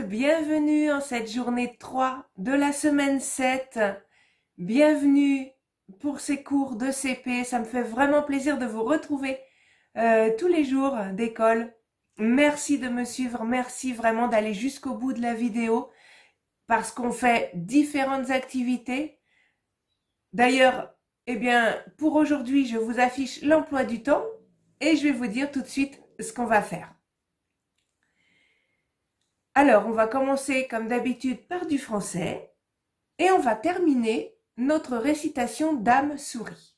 bienvenue en cette journée 3 de la semaine 7. Bienvenue pour ces cours de CP, ça me fait vraiment plaisir de vous retrouver euh, tous les jours d'école. Merci de me suivre, merci vraiment d'aller jusqu'au bout de la vidéo parce qu'on fait différentes activités. D'ailleurs, eh bien, pour aujourd'hui, je vous affiche l'emploi du temps et je vais vous dire tout de suite ce qu'on va faire. Alors, on va commencer comme d'habitude par du français et on va terminer notre récitation dame-souris.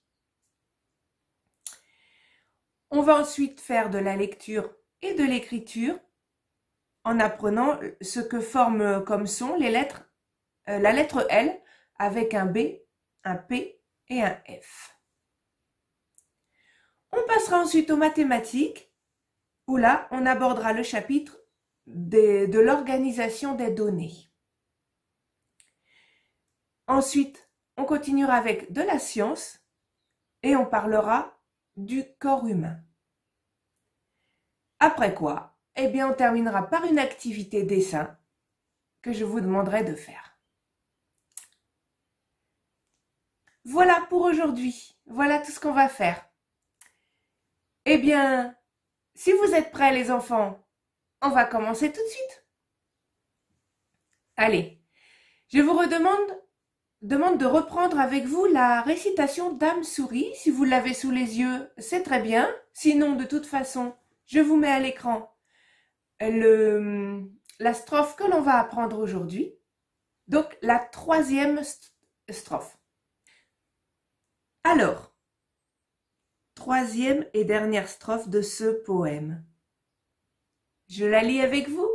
On va ensuite faire de la lecture et de l'écriture en apprenant ce que forment comme son les lettres, euh, la lettre L avec un B, un P et un F. On passera ensuite aux mathématiques où là, on abordera le chapitre de l'organisation des données. Ensuite, on continuera avec de la science et on parlera du corps humain. Après quoi, eh bien, on terminera par une activité dessin que je vous demanderai de faire. Voilà pour aujourd'hui. Voilà tout ce qu'on va faire. Eh bien, si vous êtes prêts les enfants, on va commencer tout de suite. Allez, je vous redemande demande de reprendre avec vous la récitation Dame Souris. Si vous l'avez sous les yeux, c'est très bien. Sinon, de toute façon, je vous mets à l'écran la strophe que l'on va apprendre aujourd'hui. Donc, la troisième strophe. Alors, troisième et dernière strophe de ce poème. Je la lis avec vous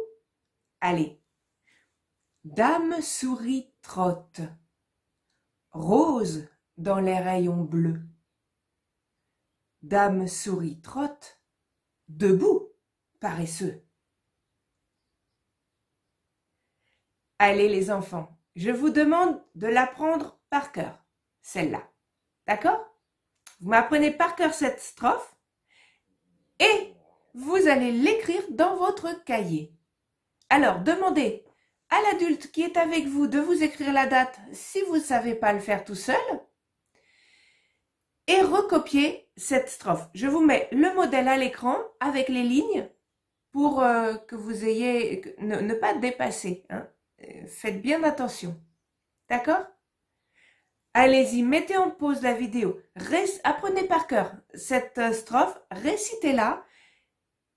Allez. Dame souris trotte, rose dans les rayons bleus. Dame souris trotte, debout, paresseux. Allez les enfants, je vous demande de l'apprendre par cœur, celle-là. D'accord? Vous m'apprenez par cœur cette strophe et vous allez l'écrire dans votre cahier. Alors, demandez à l'adulte qui est avec vous de vous écrire la date si vous ne savez pas le faire tout seul et recopiez cette strophe. Je vous mets le modèle à l'écran avec les lignes pour euh, que vous ayez ne, pas dépasser. Hein. Euh, faites bien attention. D'accord? Allez-y, mettez en pause la vidéo. apprenez par cœur cette euh, strophe, récitez-la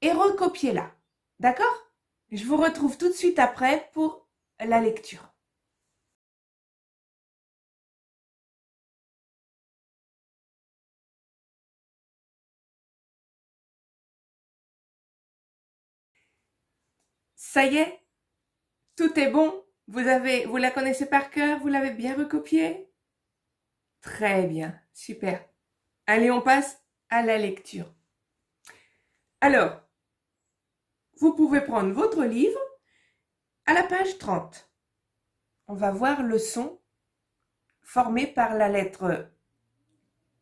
et recopiez-la. D'accord? Je vous retrouve tout de suite après pour la lecture. Ça y est? Tout est bon? Vous, avez, vous la connaissez par cœur? Vous l'avez bien recopiée? Très bien, super. Allez, on passe à la lecture. Alors, vous pouvez prendre votre livre à la page 30. On va voir le son formé par la lettre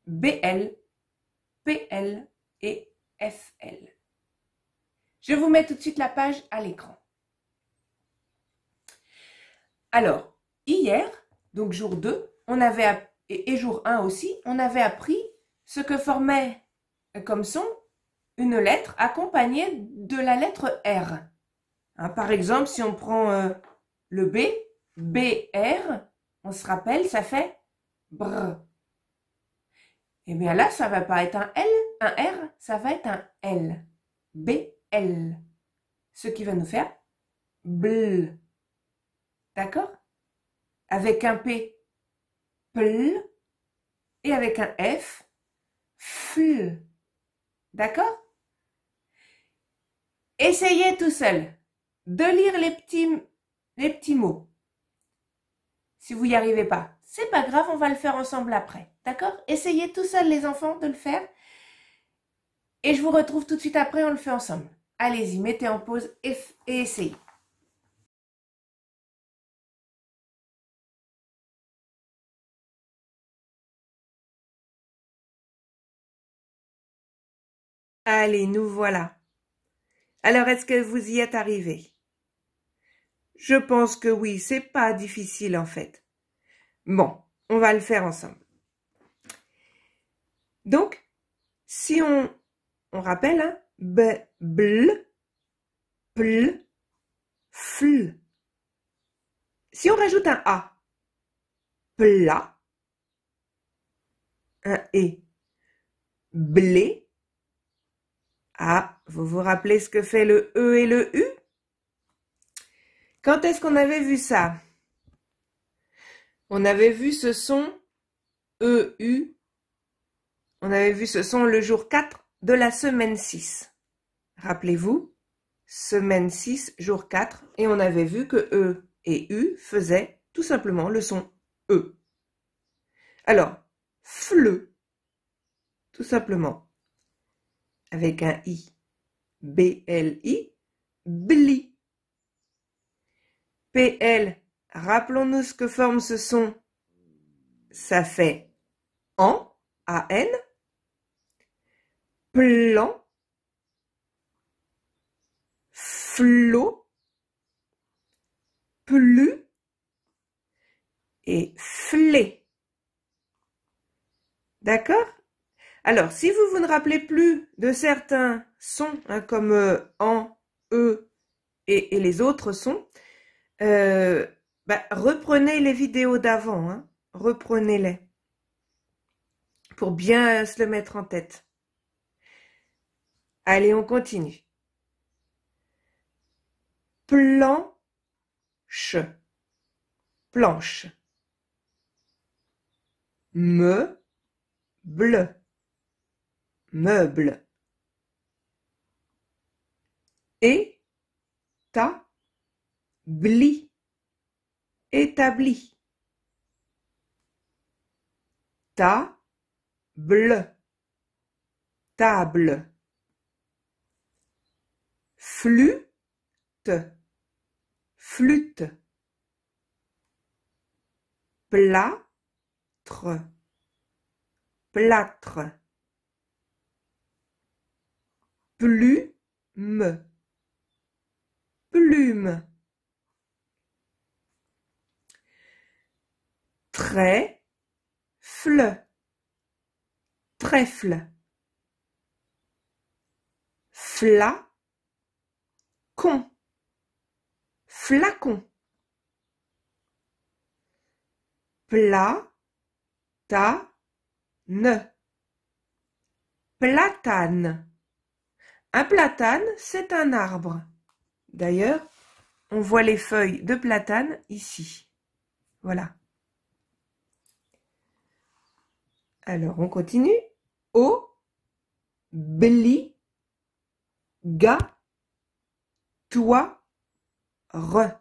BL, PL et FL. Je vous mets tout de suite la page à l'écran. Alors, hier, donc jour 2, on avait, et jour 1 aussi, on avait appris ce que formait comme son une lettre accompagnée de la lettre R. Hein, par exemple, si on prend euh, le B, BR, on se rappelle, ça fait BR. Eh bien là, ça va pas être un L, un R, ça va être un L. BL. Ce qui va nous faire BL. D'accord? Avec un P, PL. Et avec un F, FL. D'accord? Essayez tout seul de lire les petits, les petits mots. Si vous n'y arrivez pas, c'est pas grave, on va le faire ensemble après. D'accord? Essayez tout seul les enfants de le faire. Et je vous retrouve tout de suite après, on le fait ensemble. Allez-y, mettez en pause et, et essayez. Allez, nous voilà. Alors, est-ce que vous y êtes arrivé? Je pense que oui, c'est pas difficile en fait. Bon, on va le faire ensemble. Donc, si on, on rappelle, hein, b, bl, pl, fl. Si on rajoute un a, plat, un et, blé. Ah, vous vous rappelez ce que fait le E et le U? Quand est-ce qu'on avait vu ça? On avait vu ce son EU. On avait vu ce son le jour 4 de la semaine 6. Rappelez-vous, semaine 6, jour 4, et on avait vu que E et U faisaient tout simplement le son E. Alors, fleu, tout simplement, avec un i, B-L-I, bli. P-L, rappelons-nous ce que forme ce son. Ça fait en, A-N, plan, flot, plus et flé. D'accord? Alors, si vous, vous ne rappelez plus de certains sons, hein, comme euh, en, e et, les autres sons, euh, bah, reprenez les vidéos d'avant, hein, reprenez-les pour bien se le mettre en tête. Allez, on continue. Planche. Planche. Me bleu, meuble. Établi. Ta, bleu, table. Flûte, flûte. Plâtre plâtre plume. Plume. Trèfle. Trèfle. Flacon. Flacon. Ta ne. Platane. Un platane, c'est un arbre. D'ailleurs, on voit les feuilles de platane ici. Voilà. Alors, on continue. O, bli, ga, toi, re.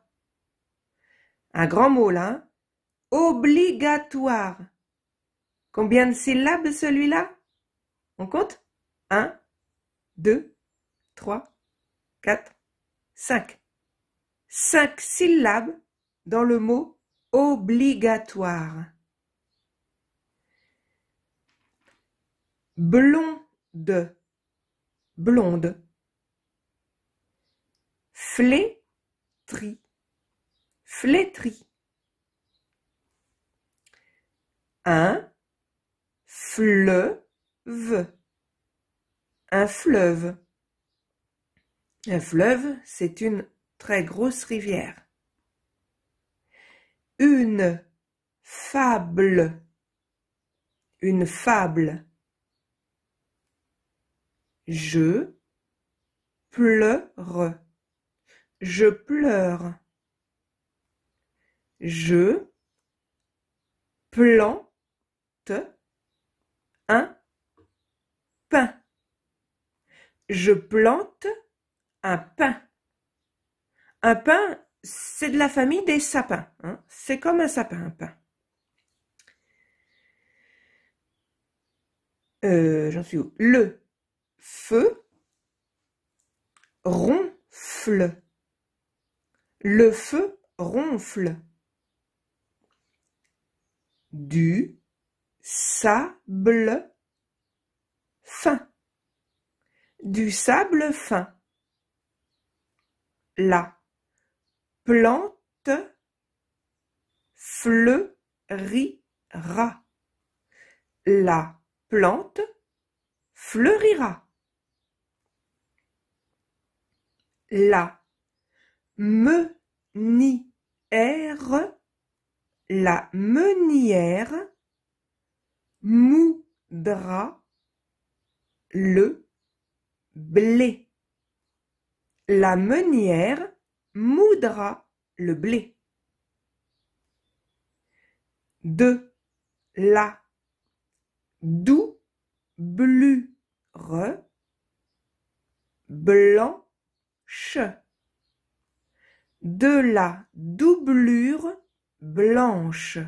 Un grand mot là. Hein. Obligatoire. Combien de syllabes celui-là? On compte? Un, deux, trois, quatre, cinq. Cinq syllabes dans le mot obligatoire. Blonde, blonde. Flétri, flétri. Un, fleuve, un fleuve. Un fleuve, c'est une très grosse rivière. Une fable, une fable. Je pleure, je pleure. Je plante un pain. Je plante un pain. Un pain, c'est de la famille des sapins. Hein. C'est comme un sapin, un pain. Euh, j'en suis où? Le feu ronfle. Le feu ronfle. Du sable fin. Du sable fin. La plante fleurira. La plante fleurira. La meunière, la meunière moudra le blé. La meunière moudra le blé. De la doublure blanche. De la doublure blanche.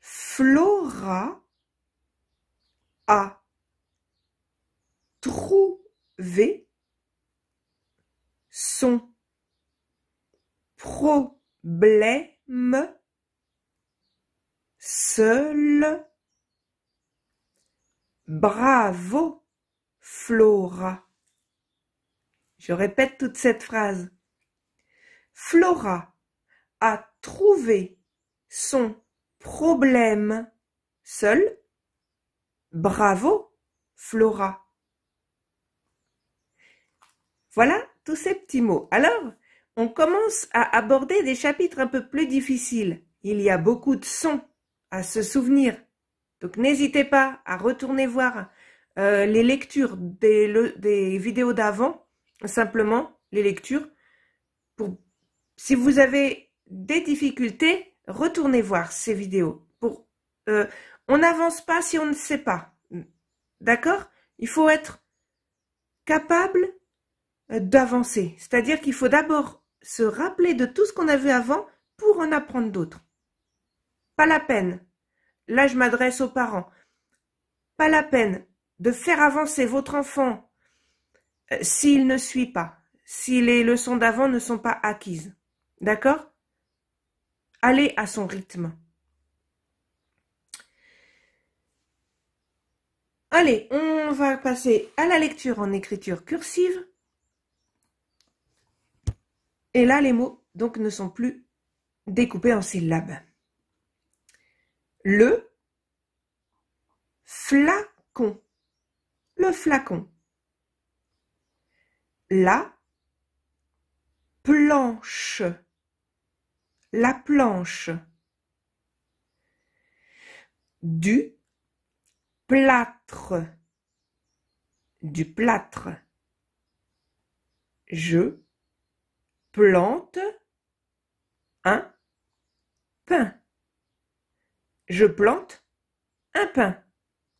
Flora a trouvé son problème seul. Bravo, Flora. Je répète toute cette phrase. Flora a trouvé son problème seul. Bravo, Flora. Voilà tous ces petits mots. Alors, on commence à aborder des chapitres un peu plus difficiles. Il y a beaucoup de sons à se souvenir. Donc n'hésitez pas à retourner voir euh, les lectures des, vidéos d'avant, simplement les lectures. Si vous avez des difficultés, retournez voir ces vidéos. Euh, on n'avance pas si on ne sait pas. D'accord? Il faut être capable d'avancer. C'est-à-dire qu'il faut d'abord se rappeler de tout ce qu'on a vu avant pour en apprendre d'autres. Pas la peine. Là, je m'adresse aux parents. Pas la peine de faire avancer votre enfant euh, s'il ne suit pas, si les leçons d'avant ne sont pas acquises. D'accord? Allez à son rythme. Allez, on va passer à la lecture en écriture cursive. Et là, les mots donc ne sont plus découpés en syllabes. Le flacon. Le flacon. La planche. La planche. Du plâtre. Du plâtre. Je plante un pain. Je plante un pain.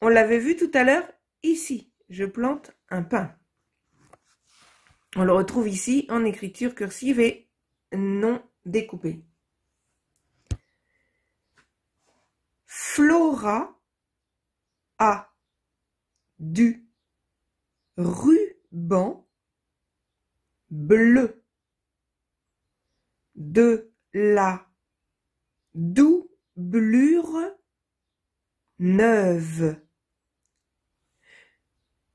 On l'avait vu tout à l'heure ici. Je plante un pain. On le retrouve ici en écriture cursive et non découpée. Flora a du ruban bleu de la doublure neuve.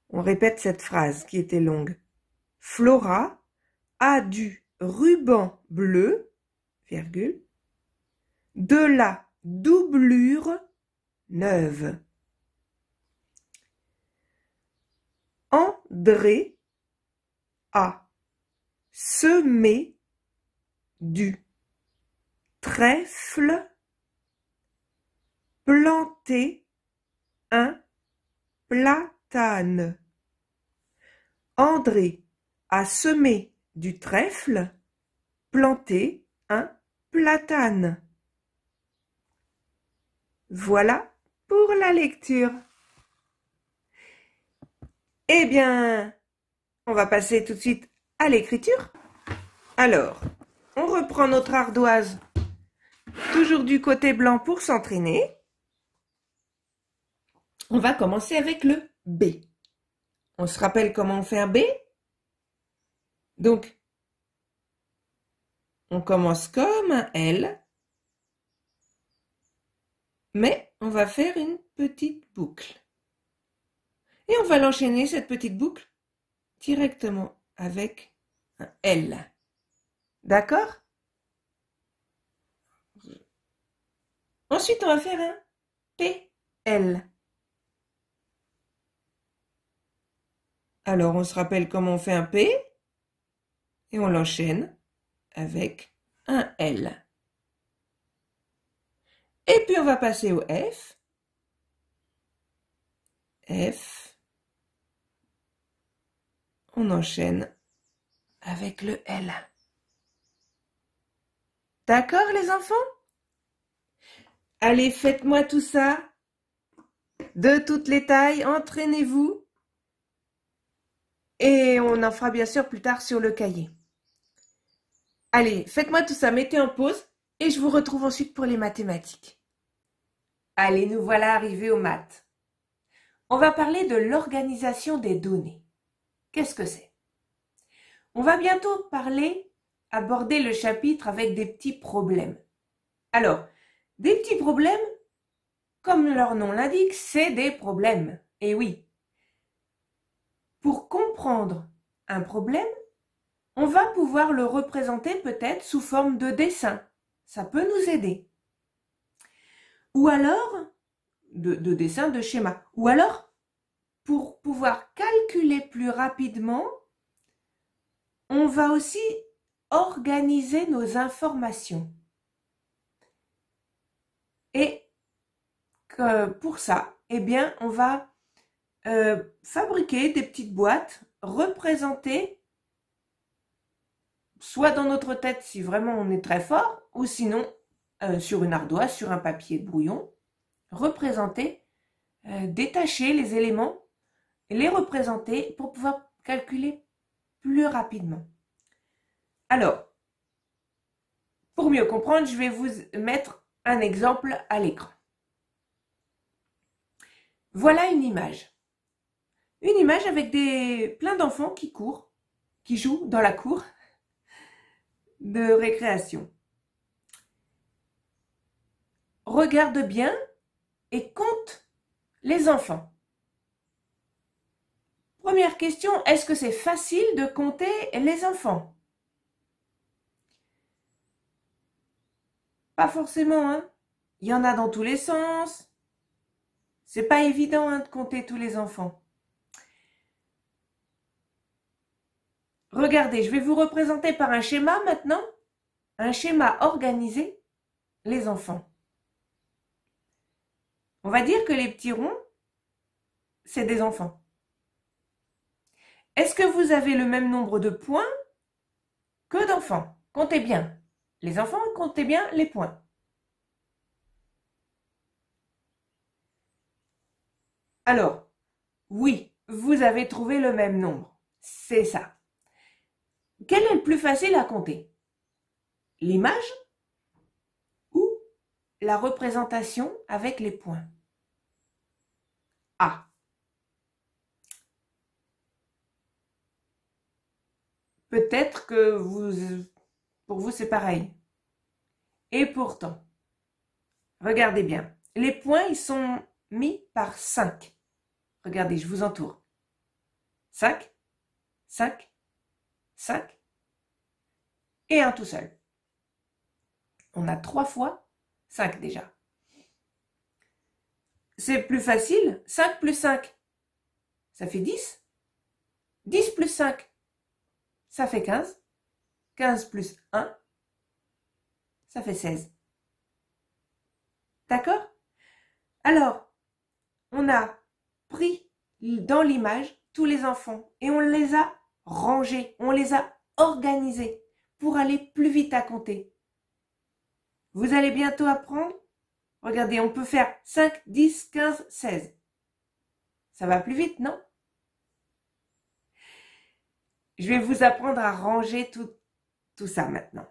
On répète cette phrase qui était longue. Flora a du ruban bleu, virgule, de la doublure neuve. André a semé du trèfle planter un platane. André a semé du trèfle planter un platane. Voilà pour la lecture. Eh bien, on va passer tout de suite à l'écriture. Alors, on reprend notre ardoise, toujours du côté blanc pour s'entraîner. On va commencer avec le B. On se rappelle comment faire B? Donc, on commence comme un L, mais on va faire une petite boucle. Et on va l'enchaîner, cette petite boucle, directement avec un L. D'accord? Ensuite, on va faire un PL. Alors, on se rappelle comment on fait un P et on l'enchaîne avec un L. Et puis, on va passer au F. F. On enchaîne avec le L. D'accord, les enfants? Allez, faites-moi tout ça. De toutes les tailles, entraînez-vous. Et on en fera bien sûr plus tard sur le cahier. Allez, faites-moi tout ça, mettez en pause et je vous retrouve ensuite pour les mathématiques. Allez, nous voilà arrivés aux maths. On va parler de l'organisation des données. Qu'est-ce que c'est? On va bientôt parler, aborder le chapitre avec des petits problèmes. Alors, des petits problèmes, comme leur nom l'indique, c'est des problèmes. Et oui. Pour comprendre un problème, on va pouvoir le représenter peut-être sous forme de dessin. Ça peut nous aider. Ou alors, de, de dessin, de schéma. Ou alors, pour pouvoir calculer plus rapidement, on va aussi organiser nos informations. Et pour ça, eh bien, on va euh, fabriquer des petites boîtes représentées soit dans notre tête si vraiment on est très fort, ou sinon euh, sur une ardoise, sur un papier brouillon, représenter, euh, détacher les éléments, les représenter pour pouvoir calculer plus rapidement. Alors, pour mieux comprendre, je vais vous mettre un exemple à l'écran. Voilà une image. Une image avec des plein d'enfants qui courent, qui jouent dans la cour de récréation. Regarde bien et compte les enfants. Première question, est-ce que c'est facile de compter les enfants? Pas forcément, hein. Il y en a dans tous les sens. C'est pas évident hein, de compter tous les enfants. Regardez, je vais vous représenter par un schéma maintenant, un schéma organisé, les enfants. On va dire que les petits ronds, c'est des enfants. Est-ce que vous avez le même nombre de points que d'enfants? Comptez bien. Les enfants, comptez bien les points. Alors, oui, vous avez trouvé le même nombre. C'est ça. Quel est le plus facile à compter? L'image ou la représentation avec les points? A. Peut-être que vous pour vous, c'est pareil. Et pourtant, regardez bien, les points, ils sont mis par 5. Regardez, je vous entoure. 5, 5, 5 et un tout seul. On a trois fois 5 déjà. C'est plus facile. 5 plus 5, ça fait 10. 10 plus 5, ça fait 15. 15 plus 1, ça fait 16. D'accord? Alors, on a pris dans l'image tous les enfants et on les a rangés, on les a organisés pour aller plus vite à compter. Vous allez bientôt apprendre. Regardez, on peut faire 5, 10, 15, 16. Ça va plus vite, non? Je vais vous apprendre à ranger tout, tout ça maintenant.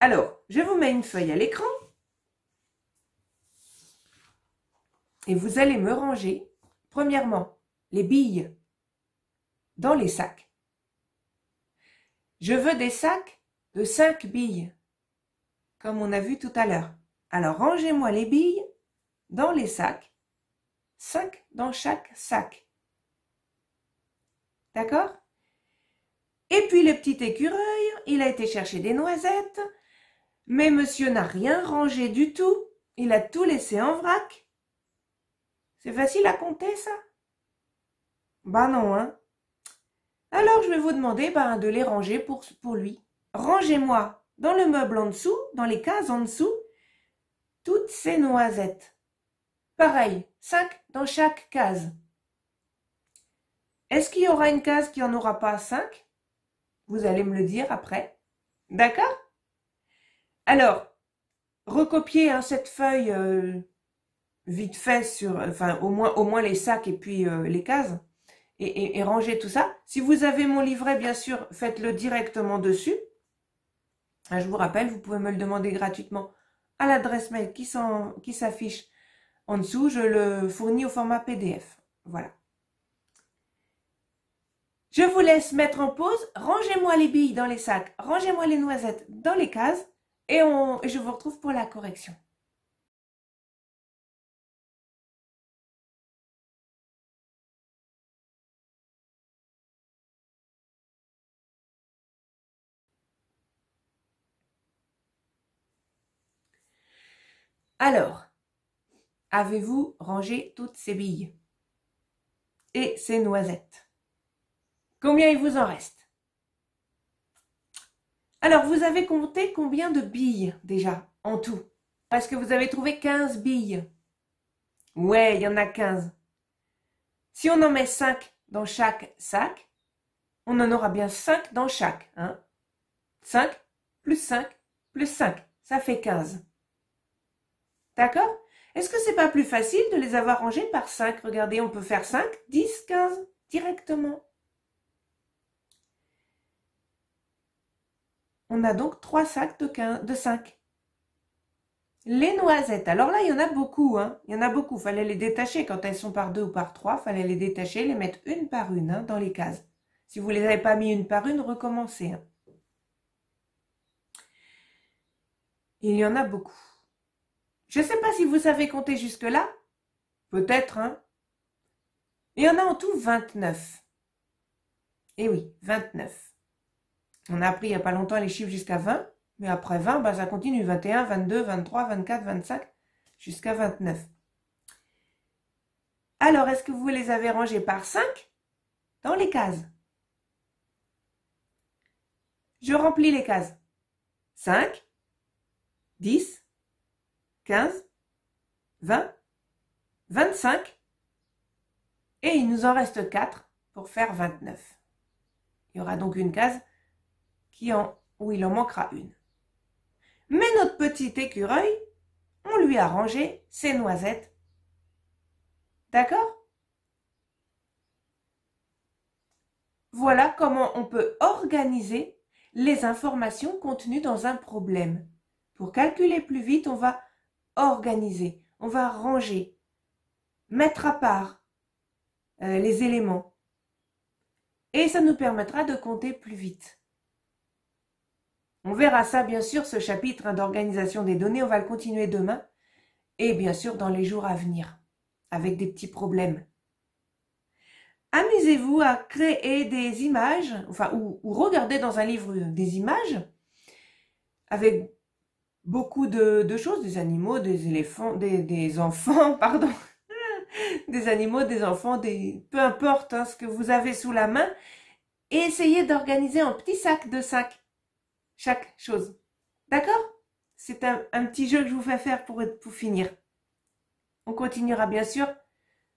Alors, je vous mets une feuille à l'écran et vous allez me ranger, premièrement, les billes dans les sacs. Je veux des sacs de 5 billes, comme on a vu tout à l'heure. Alors, rangez-moi les billes dans les sacs, 5 dans chaque sac. D'accord? Et puis le petit écureuil, il a été chercher des noisettes, mais monsieur n'a rien rangé du tout. Il a tout laissé en vrac. C'est facile à compter, ça? Bah non, hein Alors je vais vous demander bah, de les ranger pour, pour lui. Rangez-moi dans le meuble en dessous, dans les cases en dessous, toutes ces noisettes. Pareil, cinq dans chaque case. Est-ce qu'il y aura une case qui n'en aura pas cinq? Vous allez me le dire après. D'accord? Alors, recopiez hein, cette feuille euh, vite fait sur, enfin au moins, les sacs et puis euh, les cases et, et, rangez tout ça. Si vous avez mon livret, bien sûr, faites-le directement dessus. Ah, je vous rappelle, vous pouvez me le demander gratuitement à l'adresse mail qui s'affiche en dessous. Je le fournis au format PDF. Voilà. Je vous laisse mettre en pause. Rangez-moi les billes dans les sacs. Rangez-moi les noisettes dans les cases. Et, je vous retrouve pour la correction. Alors, avez-vous rangé toutes ces billes et ces noisettes? Combien il vous en reste? Alors, vous avez compté combien de billes déjà en tout? Parce que vous avez trouvé 15 billes. Ouais, il y en a 15. Si on en met 5 dans chaque sac, on en aura bien 5 dans chaque. Hein? 5 plus 5 plus 5, ça fait 15. D'accord? Est-ce que c'est pas plus facile de les avoir rangés par 5 Regardez, on peut faire 5, 10, 15 directement. On a donc trois sacs de, 15, de 5. Les noisettes. Alors là, il y en a beaucoup. Hein. Il y en a beaucoup. Il fallait les détacher quand elles sont par deux ou par trois. Il fallait les détacher, les mettre une par une hein, dans les cases. Si vous ne les avez pas mis une par une, recommencez. Hein. Il y en a beaucoup. Je ne sais pas si vous savez compter jusque-là. Peut-être. Il y en a en tout 29. Eh oui, 29. On a appris il n'y a pas longtemps les chiffres jusqu'à 20, mais après 20, bah, ça continue 21, 22, 23, 24, 25, jusqu'à 29. Alors, est-ce que vous les avez rangés par 5 dans les cases Je remplis les cases. 5, 10, 15, 20, 25, et il nous en reste 4 pour faire 29. Il y aura donc une case où il en manquera une. Mais notre petit écureuil, on lui a rangé ses noisettes. D'accord? Voilà comment on peut organiser les informations contenues dans un problème. Pour calculer plus vite, on va organiser, on va ranger, mettre à part euh, les éléments. Et ça nous permettra de compter plus vite. On verra ça, bien sûr, ce chapitre d'organisation des données, on va le continuer demain et bien sûr dans les jours à venir, avec des petits problèmes. Amusez-vous à créer des images, enfin, ou, regarder dans un livre des images avec beaucoup de, choses, des animaux, des éléphants, des, enfants, pardon, des animaux, des enfants, des peu importe hein, ce que vous avez sous la main, et essayez d'organiser un petit sac de sacs chaque chose. D'accord? C'est un, petit jeu que je vous fais faire pour, pour finir. On continuera bien sûr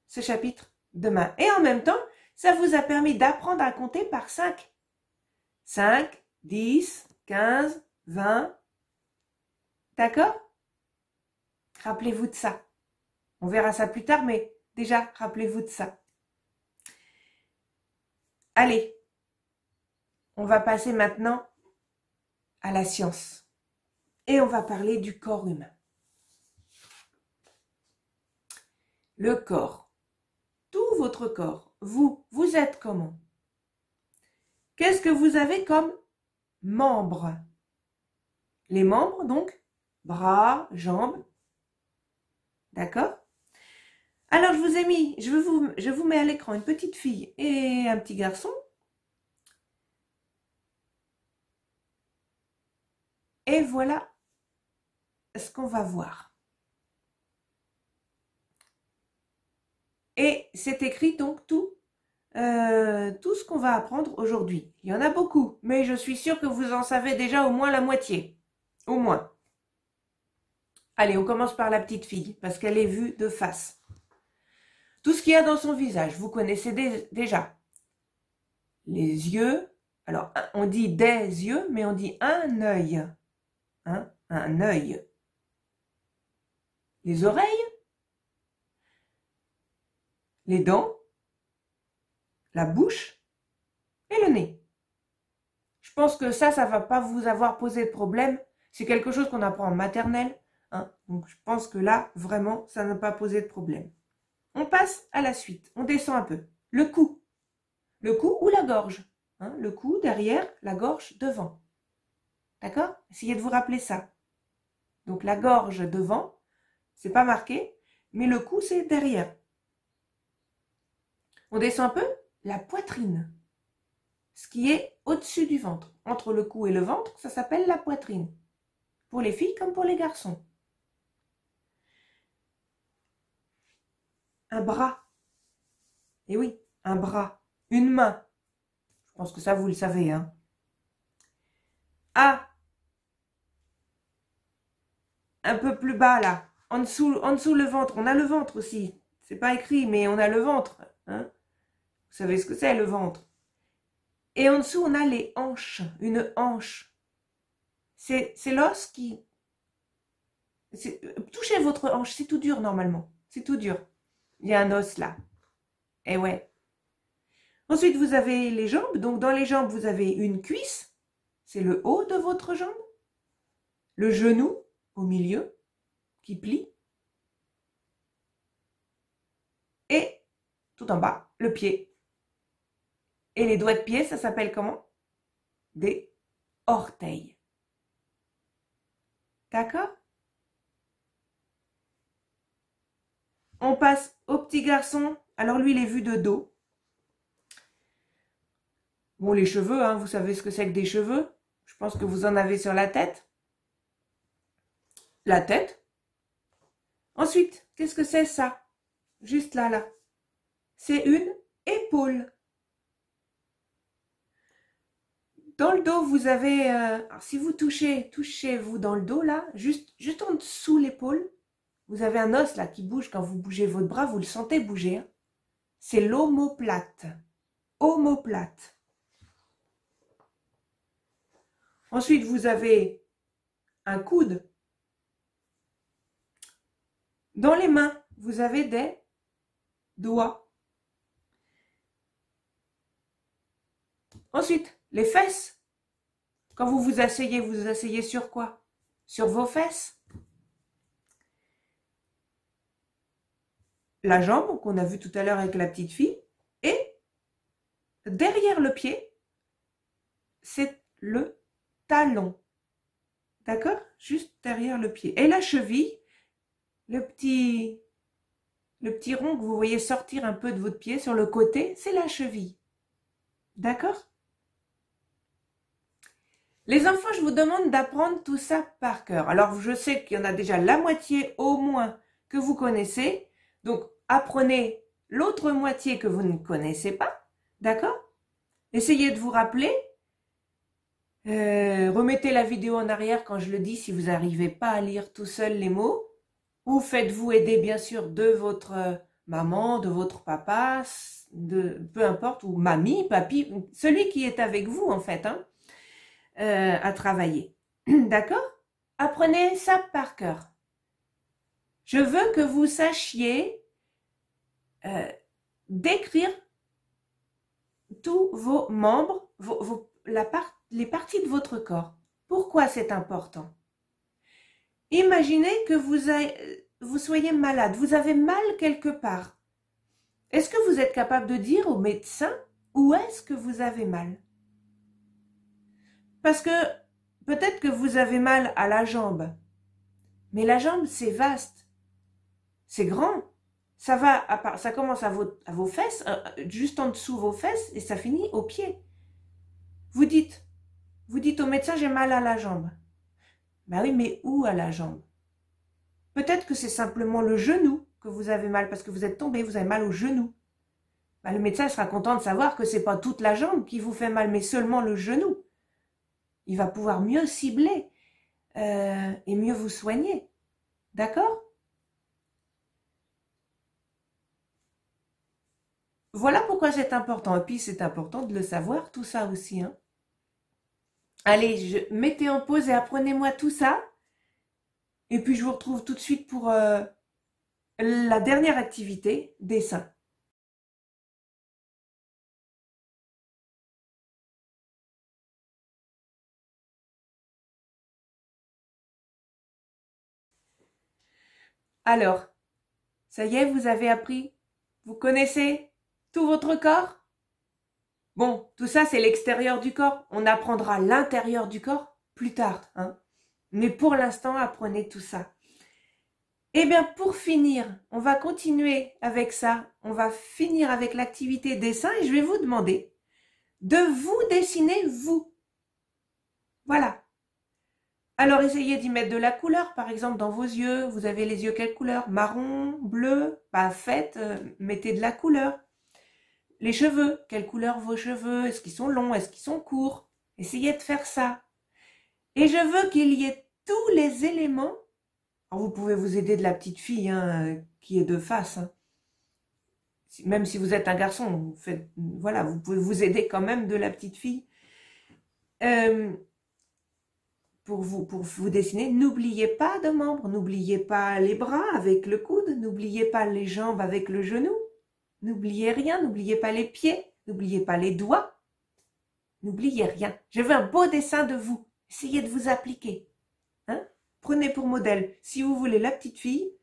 ce chapitre demain. Et en même temps, ça vous a permis d'apprendre à compter par 5. 5, 10, 15, 20. D'accord? Rappelez-vous de ça. On verra ça plus tard, mais déjà, rappelez-vous de ça. Allez, on va passer maintenant la science. Et on va parler du corps humain. Le corps. Tout votre corps. Vous, vous êtes comment? Qu'est-ce que vous avez comme membres? Les membres, donc, bras, jambes. D'accord? Alors, je vous ai mis, je vous, je vous mets à l'écran une petite fille et un petit garçon. Et voilà ce qu'on va voir. Et c'est écrit donc tout, euh, tout ce qu'on va apprendre aujourd'hui. Il y en a beaucoup, mais je suis sûre que vous en savez déjà au moins la moitié. Au moins. Allez, on commence par la petite fille, parce qu'elle est vue de face. Tout ce qu'il y a dans son visage, vous connaissez déjà. Les yeux, alors on dit des yeux, mais on dit un œil. Hein, un œil. Les oreilles, les dents, la bouche et le nez. Je pense que ça, ça va pas vous avoir posé de problème. C'est quelque chose qu'on apprend en maternelle. Hein. Donc je pense que là, vraiment, ça n'a pas posé de problème. On passe à la suite. On descend un peu. Le cou. Le cou ou la gorge. Hein. Le cou derrière, la gorge devant. D'accord? Essayez de vous rappeler ça. Donc la gorge devant, c'est pas marqué, mais le cou c'est derrière. On descend un peu la poitrine. Ce qui est au-dessus du ventre. Entre le cou et le ventre, ça s'appelle la poitrine. Pour les filles comme pour les garçons. Un bras. Et oui, un bras. Une main. Je pense que ça, vous le savez. Hein. Ah Un peu plus bas, là. En dessous, en dessous le ventre. On a le ventre aussi. C'est pas écrit, mais on a le ventre. Hein vous savez ce que c'est, le ventre. Et en dessous, on a les hanches, une hanche. C'est l'os qui... Touchez votre hanche, c'est tout dur normalement. C'est tout dur. Il y a un os là. Eh ouais. Ensuite, vous avez les jambes. Donc, dans les jambes, vous avez une cuisse. C'est le haut de votre jambe. Le genou au milieu qui plie. Et tout en bas, le pied et les doigts de pied, ça s'appelle comment? Des orteils. D'accord? On passe au petit garçon. Alors lui, il est vu de dos. Bon, les cheveux, hein, vous savez ce que c'est que des cheveux? Je pense que vous en avez sur la tête. La tête. Ensuite, qu'est-ce que c'est ça? Juste là, là. C'est une épaule. dans le dos, vous avez, euh, si vous touchez, touchez-vous dans le dos là, juste, juste en dessous l'épaule, vous avez un os là qui bouge quand vous bougez votre bras, vous le sentez bouger. Hein. C'est l'omoplate. Omoplate. Ensuite, vous avez un coude. Dans les mains, vous avez des doigts. Ensuite, les fesses. Quand vous vous asseyez, vous vous asseyez sur quoi? Sur vos fesses. La jambe qu'on a vu tout à l'heure avec la petite fille. Et derrière le pied, c'est le talon. D'accord? Juste derrière le pied. Et la cheville, le petit, le rond que vous voyez sortir un peu de votre pied sur le côté, c'est la cheville. D'accord? Les enfants, je vous demande d'apprendre tout ça par cœur. Alors, je sais qu'il y en a déjà la moitié au moins que vous connaissez. Donc, apprenez l'autre moitié que vous ne connaissez pas. D'accord? Essayez de vous rappeler. Euh, remettez la vidéo en arrière quand je le dis si vous n'arrivez pas à lire tout seul les mots. Ou faites-vous aider, bien sûr, de votre maman, de votre papa, peu importe, ou mamie, papy, celui qui est avec vous, en fait. Hein euh, à travailler. D'accord? Apprenez ça par cœur. Je veux que vous sachiez euh, décrire tous vos membres, la les parties de votre corps. Pourquoi c'est important? Imaginez que vous, soyez malade, vous avez mal quelque part. Est-ce que vous êtes capable de dire au médecin où est-ce que vous avez mal? Parce que peut-être que vous avez mal à la jambe, mais la jambe, c'est vaste, c'est grand. Ça va, ça commence à vos, à vos fesses, euh, juste en dessous vos fesses, et ça finit aux pieds. Vous dites, vous dites au médecin, j'ai mal à la jambe. Ben oui, mais où à la jambe? Peut-être que c'est simplement le genou que vous avez mal parce que vous êtes tombé, vous avez mal au genou. Ben, le médecin sera content de savoir que c'est pas toute la jambe qui vous fait mal, mais seulement le genou. Il va pouvoir mieux cibler euh, et mieux vous soigner. D'accord? Voilà pourquoi c'est important. Et puis c'est important de le savoir, tout ça aussi. Hein. Allez, mettez en pause et apprenez-moi tout ça. Et puis je vous retrouve tout de suite pour euh, la dernière activité, dessin. Alors, ça y est, vous avez appris? Vous connaissez tout votre corps? Bon, tout ça c'est l'extérieur du corps. On apprendra l'intérieur du corps plus tard. Hein Mais pour l'instant, apprenez tout ça. Eh bien, pour finir, on va continuer avec ça. On va finir avec l'activité dessin et je vais vous demander de vous dessiner vous. Voilà. Alors essayez d'y mettre de la couleur, par exemple dans vos yeux. Vous avez les yeux quelle couleur? Marron, bleu? Pas faites, euh, mettez de la couleur. Les cheveux, quelle couleur vos cheveux? Est-ce qu'ils sont longs? Est-ce qu'ils sont courts? Essayez de faire ça. Et je veux qu'il y ait tous les éléments. Vous pouvez vous aider de la petite fille hein, qui est de face. Hein. Même si vous êtes un garçon, vous faites, voilà, vous pouvez vous aider quand même de la petite fille. Euh, pour vous dessiner, n'oubliez pas de membres, n'oubliez pas les bras avec le coude, n'oubliez pas les jambes avec le genou, N'oubliez rien, n'oubliez pas les pieds, n'oubliez pas les doigts. N'oubliez rien. Je veux un beau dessin de vous. Essayez de vous appliquer. Hein? Prenez pour modèle, si vous voulez, la petite fille.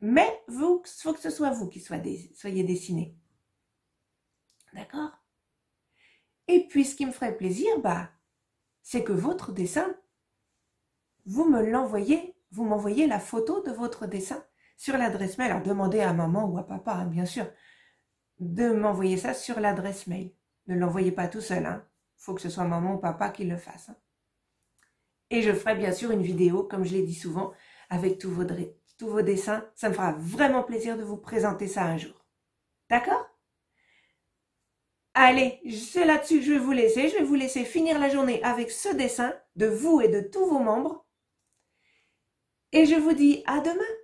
Mais vous, il faut que ce soit vous qui soyez dessiné. D'accord? Et puis, ce qui me ferait plaisir, bah, c'est que votre dessin, vous me l'envoyez, vous m'envoyez la photo de votre dessin sur l'adresse mail. Alors demandez à maman ou à papa, hein, bien sûr, de m'envoyer ça sur l'adresse mail. Ne l'envoyez pas tout seul. Il hein. faut que ce soit maman ou papa qui le fasse. Hein. Et je ferai bien sûr une vidéo, comme je l'ai dit souvent, avec tous vos, tous vos dessins. Ça me fera vraiment plaisir de vous présenter ça un jour. D'accord? Allez, c'est là-dessus que je vais vous laisser. Je vais vous laisser finir la journée avec ce dessin de vous et de tous vos membres. Et je vous dis à demain